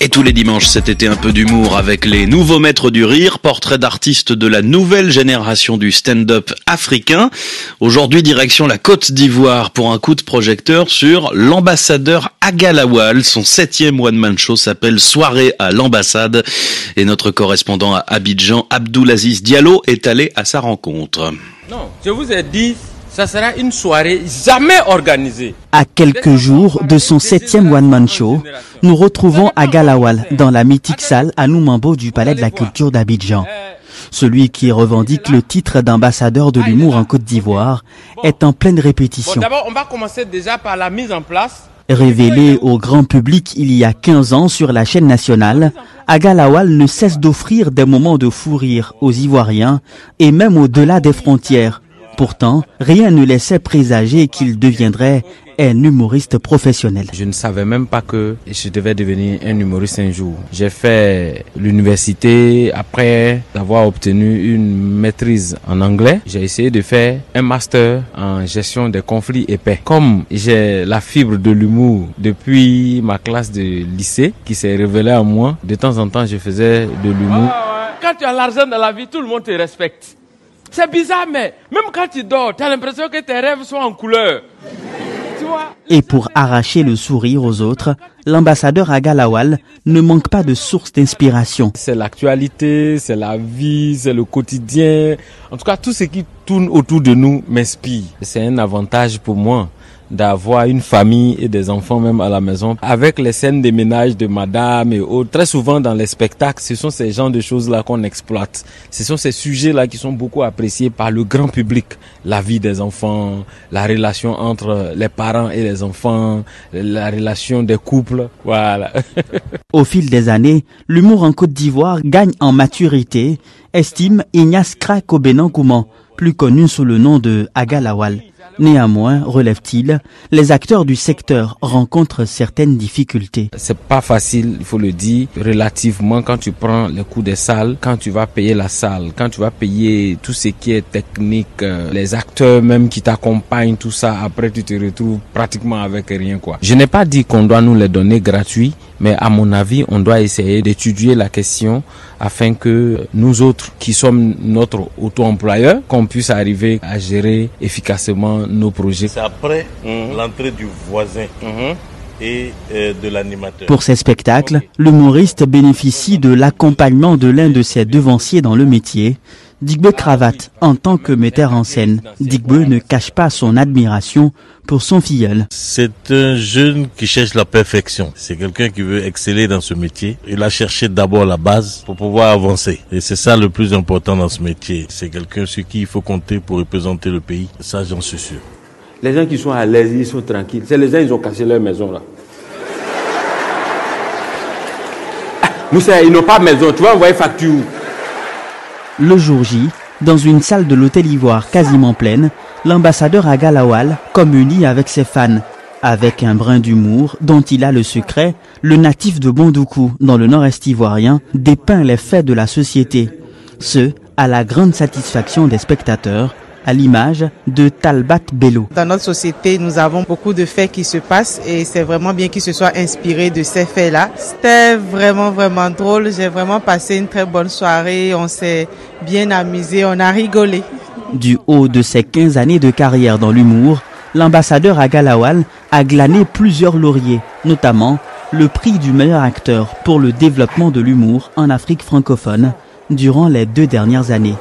Et tous les dimanches cet été un peu d'humour avec les nouveaux maîtres du rire, portrait d'artistes de la nouvelle génération du stand-up africain. Aujourd'hui direction la Côte d'Ivoire pour un coup de projecteur sur l'ambassadeur Agalawal. Son septième one-man show s'appelle Soirée à l'ambassade et notre correspondant à Abidjan, Abdoulaziz Diallo, est allé à sa rencontre. Non, je vous ai dit ça sera une soirée jamais organisée. À quelques jours de son septième one-man show, nous retrouvons Agalawal dans la mythique salle à Noumambo du Palais de la Culture d'Abidjan. Celui qui revendique le titre d'ambassadeur de l'humour en Côte d'Ivoire est en pleine répétition. D'abord, on va commencer déjà par la mise en place. Révélé au grand public il y a 15 ans sur la chaîne nationale, Agalawal ne cesse d'offrir des moments de fou rire aux Ivoiriens et même au-delà des frontières. Pourtant, rien ne laissait présager qu'il deviendrait un humoriste professionnel. Je ne savais même pas que je devais devenir un humoriste un jour. J'ai fait l'université après avoir obtenu une maîtrise en anglais. J'ai essayé de faire un master en gestion des conflits épais. Comme j'ai la fibre de l'humour depuis ma classe de lycée qui s'est révélée à moi, de temps en temps je faisais de l'humour. Quand tu as l'argent dans la vie, tout le monde te respecte. C'est bizarre, mais même quand tu dors, tu as l'impression que tes rêves sont en couleur. Et pour arracher le sourire aux autres, l'ambassadeur Agalawal ne manque pas de sources d'inspiration. C'est l'actualité, c'est la vie, c'est le quotidien. En tout cas, tout ce qui tourne autour de nous m'inspire. C'est un avantage pour moi d'avoir une famille et des enfants même à la maison. Avec les scènes de ménage de madame et autres, très souvent dans les spectacles, ce sont ces genres de choses-là qu'on exploite. Ce sont ces sujets-là qui sont beaucoup appréciés par le grand public. La vie des enfants, la relation entre les parents et les enfants, la relation des couples, voilà. Au fil des années, l'humour en Côte d'Ivoire gagne en maturité, estime Ignace Krakobénan plus connu sous le nom de Agalawal. Néanmoins, relève-t-il, les acteurs du secteur rencontrent certaines difficultés. C'est pas facile, il faut le dire, relativement quand tu prends le coût des salles, quand tu vas payer la salle, quand tu vas payer tout ce qui est technique, euh, les acteurs même qui t'accompagnent, tout ça, après tu te retrouves pratiquement avec rien quoi. Je n'ai pas dit qu'on doit nous les donner gratuits, mais à mon avis, on doit essayer d'étudier la question afin que nous autres qui sommes notre auto-employeur, qu'on puisse arriver à gérer efficacement nos projets. C'est après l'entrée du voisin. Et de l'animateur. Pour ces spectacles, l'humoriste bénéficie de l'accompagnement de l'un de ses devanciers dans le métier, Digbe Cravate, en tant que metteur en scène, Digbe ne cache pas son admiration pour son filleul. C'est un jeune qui cherche la perfection. C'est quelqu'un qui veut exceller dans ce métier. Il a cherché d'abord la base pour pouvoir avancer. Et c'est ça le plus important dans ce métier. C'est quelqu'un sur qui il faut compter pour représenter le pays. Ça, j'en suis sûr. Les gens qui sont à l'aise, ils sont tranquilles. C'est les gens, ils ont cassé leur maison là. Nous, ils n'ont pas de maison. Tu vas envoyer facture le jour J, dans une salle de l'hôtel Ivoire quasiment pleine, l'ambassadeur Agalawal communie avec ses fans. Avec un brin d'humour dont il a le secret, le natif de Bondoukou, dans le nord-est ivoirien, dépeint les faits de la société. Ce, à la grande satisfaction des spectateurs, à l'image de Talbat Bello. Dans notre société, nous avons beaucoup de faits qui se passent et c'est vraiment bien qu'il se soit inspiré de ces faits-là. C'était vraiment, vraiment drôle. J'ai vraiment passé une très bonne soirée. On s'est bien amusé, on a rigolé. Du haut de ses 15 années de carrière dans l'humour, l'ambassadeur Agalawal a glané plusieurs lauriers, notamment le prix du meilleur acteur pour le développement de l'humour en Afrique francophone durant les deux dernières années.